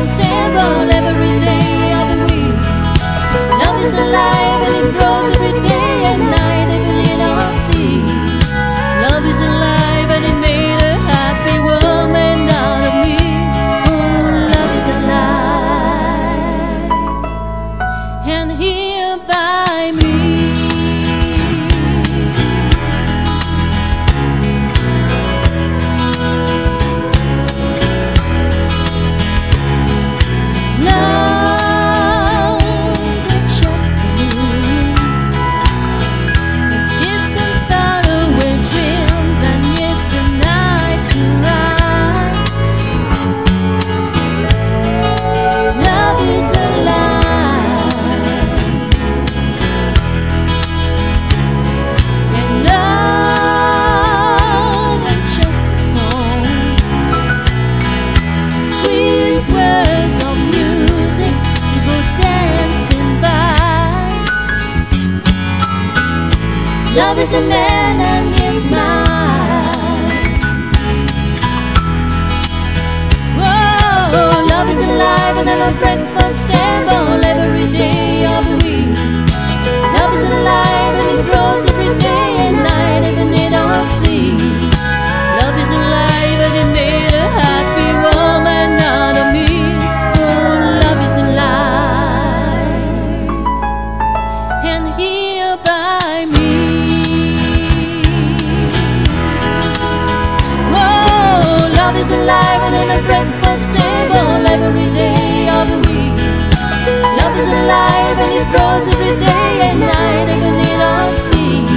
stumble every day. Love is a man and is mine. Oh, love is alive and at our breakfast table every day. alive and in a breakfast table every day of the week. Love is alive and it grows every day and night, even in our sleep.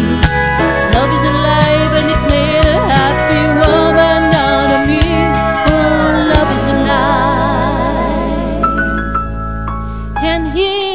Love is alive and it's made a happy woman out of me. Oh, love is alive. And here